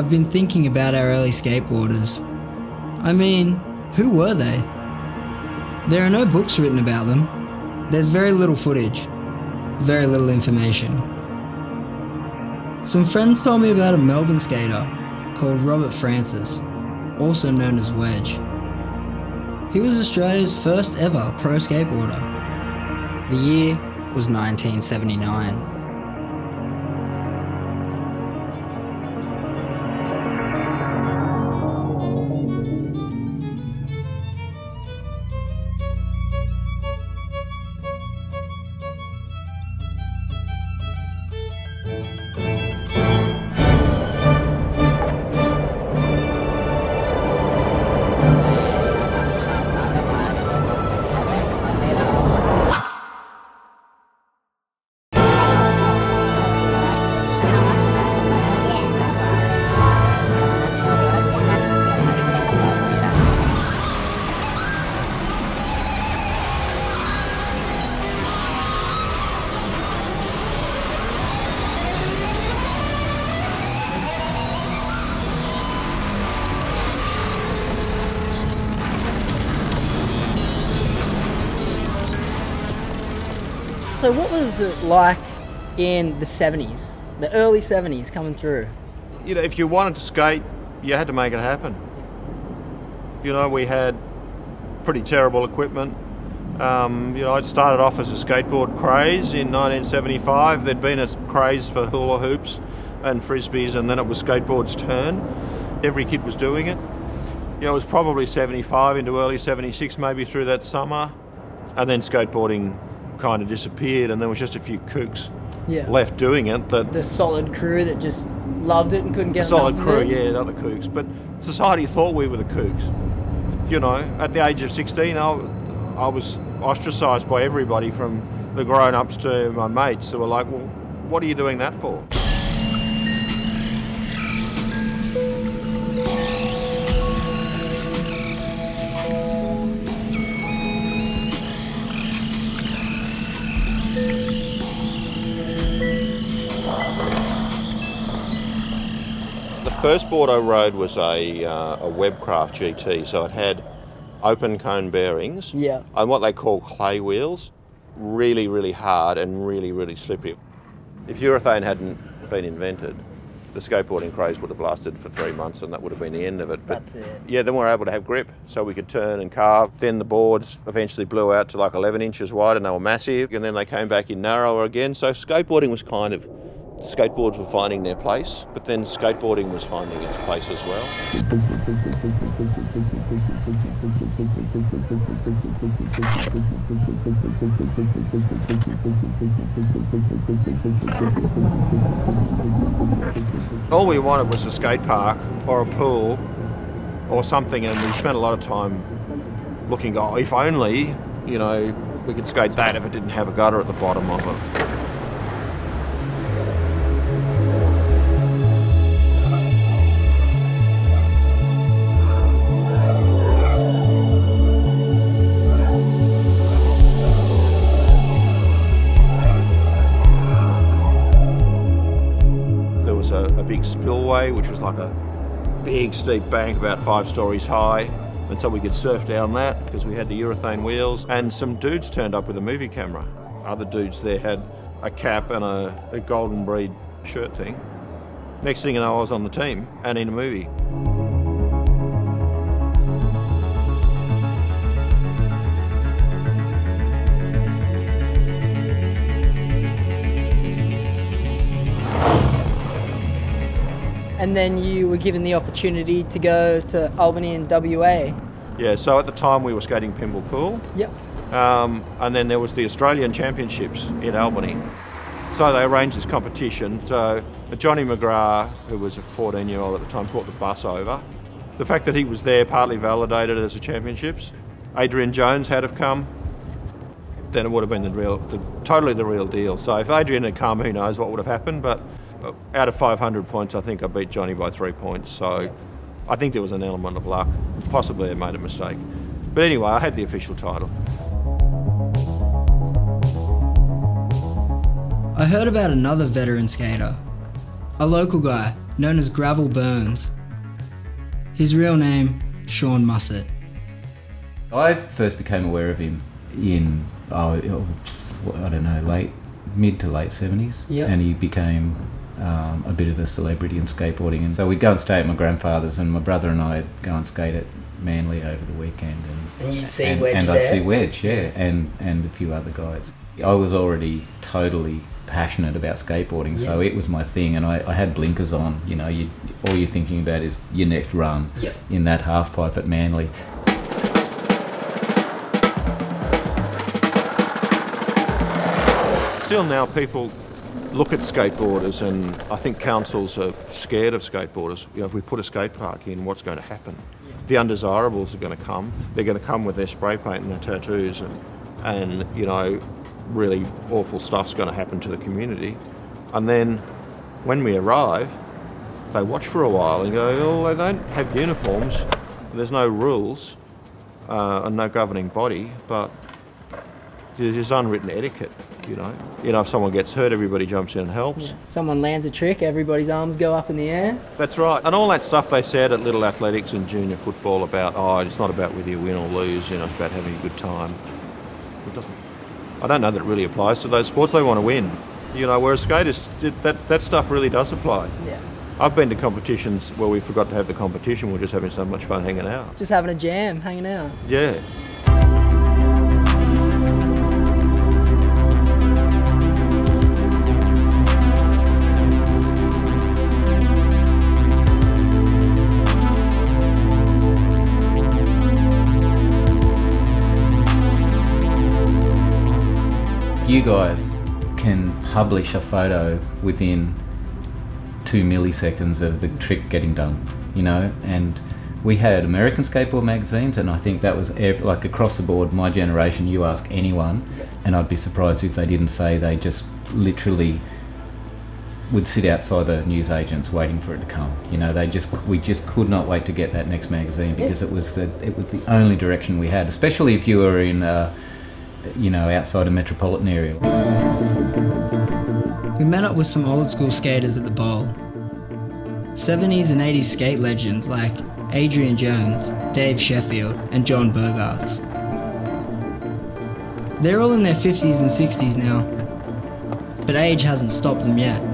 I've been thinking about our early skateboarders. I mean, who were they? There are no books written about them. There's very little footage, very little information. Some friends told me about a Melbourne skater called Robert Francis, also known as Wedge. He was Australia's first ever pro skateboarder. The year was 1979. So, what was it like in the 70s, the early 70s coming through? You know, if you wanted to skate, you had to make it happen. You know, we had pretty terrible equipment. Um, you know, I'd started off as a skateboard craze in 1975. There'd been a craze for hula hoops and frisbees, and then it was skateboard's turn. Every kid was doing it. You know, it was probably 75 into early 76, maybe through that summer, and then skateboarding kind of disappeared, and there was just a few kooks Yeah. left doing it. That The solid crew that just loved it and couldn't get the solid crew, yeah, other kooks. But society thought we were the kooks. You know, at the age of 16, I, I was ostracised by everybody from the grown ups to my mates. who were like, well, what are you doing that for? First board I rode was a, uh, a Webcraft GT, so it had open cone bearings Yeah. and what they call clay wheels, really, really hard and really, really slippery. If urethane hadn't been invented, the skateboarding craze would have lasted for three months and that would have been the end of it. But That's it. yeah, then we were able to have grip, so we could turn and carve. Then the boards eventually blew out to like 11 inches wide and they were massive, and then they came back in narrower again. So skateboarding was kind of, skateboards were finding their place, but then skateboarding was finding its place as well. All we wanted was a skate park or a pool or something, and we spent a lot of time looking, oh, if only, you know, we could skate that if it didn't have a gutter at the bottom of it. Spillway, which was like a big steep bank about five stories high. And so we could surf down that because we had the urethane wheels. And some dudes turned up with a movie camera. Other dudes there had a cap and a, a golden breed shirt thing. Next thing you know, I was on the team and in a movie. And then you were given the opportunity to go to Albany and WA. Yeah, so at the time we were skating Pymble Pool. Yep. Um, and then there was the Australian Championships in Albany. So they arranged this competition. So Johnny McGrath, who was a 14 year old at the time, brought the bus over. The fact that he was there partly validated it as the championships. Adrian Jones had have come, then it would have been the real, the, totally the real deal. So if Adrian had come, who knows what would have happened. But uh, out of 500 points, I think I beat Johnny by three points. So I think there was an element of luck. Possibly I made a mistake. But anyway, I had the official title. I heard about another veteran skater, a local guy known as Gravel Burns. His real name, Sean Mussett. I first became aware of him in, oh, I don't know, late, mid to late 70s. Yep. And he became um, a bit of a celebrity in skateboarding. And so we'd go and stay at my grandfather's, and my brother and I'd go and skate at Manly over the weekend. And, And you'd see and, Wedge and I'd see Wedge, yeah, and, and a few other guys. I was already totally passionate about skateboarding, so it was my thing, and I, I had blinkers on. You know, you, all you're thinking about is your next run Yep. in that half pipe at Manly. Still now people look at skateboarders and I think councils are scared of skateboarders. You know, if we put a skate park in, what's going to happen? The undesirables are going to come. They're going to come with their spray paint and their tattoos and, and you know, really awful stuff's going to happen to the community. And then when we arrive, they watch for a while and go, oh, they don't have uniforms, there's no rules uh, and no governing body, but there's unwritten etiquette, you know. You know, if someone gets hurt, everybody jumps in and helps. Someone lands a trick, everybody's arms go up in the air. That's right. And all that stuff they said at Little Athletics and junior football about, oh, it's not about whether you win or lose, you know, it's about having a good time. It doesn't. I don't know that it really applies to those sports. They want to win, you know. Whereas skaters, that that stuff really does apply. Yeah. I've been to competitions where we forgot to have the competition. We're just having so much fun hanging out. Just having a jam, hanging out. Yeah. You guys can publish a photo within two milliseconds of the trick getting done, you know, and we had American skateboard magazines, and I think that was ev- like across the board. My generation, you ask anyone, and I'd be surprised if they didn't say they just literally would sit outside the newsagents waiting for it to come. You know, they just we just could not wait to get that next magazine because it was the it was the only direction we had, especially if you were in. Uh, you know, outside a metropolitan area. We met up with some old school skaters at the bowl. 70s and 80s skate legends like Adrian Jones, Dave Sheffield, and John Burgarts. They're all in their 50s and 60s now, but age hasn't stopped them yet.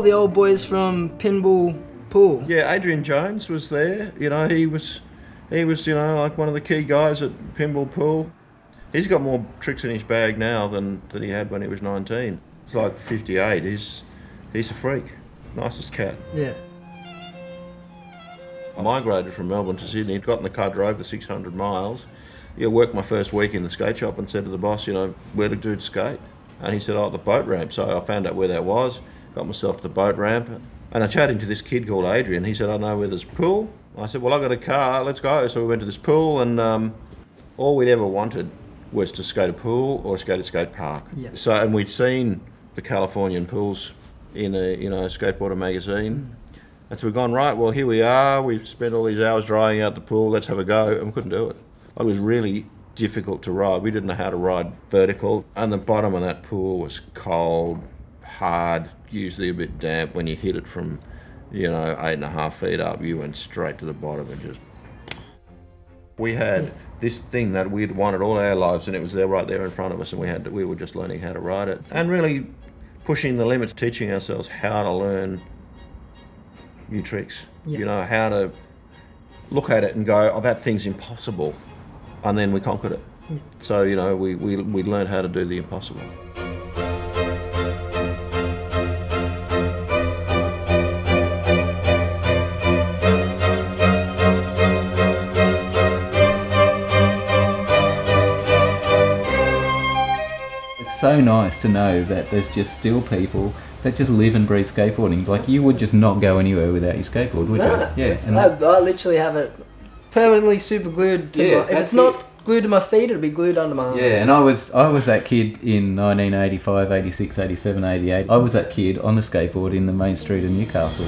All the old boys from Pymble Pool. Yeah, Adrian Jones was there. You know, he was, he was, you know, like one of the key guys at Pymble Pool. He's got more tricks in his bag now than, than he had when he was 19. He's like 58. He's, he's a freak. Nicest cat. Yeah. I migrated from Melbourne to Sydney, got in the car, drove the 600 miles. Yeah, worked my first week in the skate shop and said to the boss, you know, where to do to skate? And he said, oh, the boat ramp. So I found out where that was, got myself to the boat ramp. And I chatted to this kid called Adrian. He said, I know where there's a pool. I said, well, I've got a car, let's go. So we went to this pool and um, all we'd ever wanted was to skate a pool or skate a skate park. Yeah. So, and we'd seen the Californian pools in a, you know, skateboarder magazine. And so we've gone, right, well, here we are. We've spent all these hours drying out the pool. Let's have a go. And we couldn't do it. It was really difficult to ride. We didn't know how to ride vertical. And the bottom of that pool was cold, hard, usually a bit damp. When you hit it from, you know, eight and a half feet up, you went straight to the bottom and just. We had this thing that we'd wanted all our lives, and it was there right there in front of us, and we had to, we were just learning how to ride it and really pushing the limits, teaching ourselves how to learn new tricks. Yeah. You know, how to look at it and go, oh, that thing's impossible. And then we conquered it. So, you know, we, we, we learned how to do the impossible. So nice to know that there's just still people that just live and breathe skateboarding. Like you would just not go anywhere without your skateboard, would No, you? Yeah. and- I, I literally have it permanently super glued to Yeah, my, if it's not it. glued to my feet, it'll be glued under my arm. Yeah, and I was I was that kid in 1985, 86, 87, 88. I was that kid on the skateboard in the main street of Newcastle.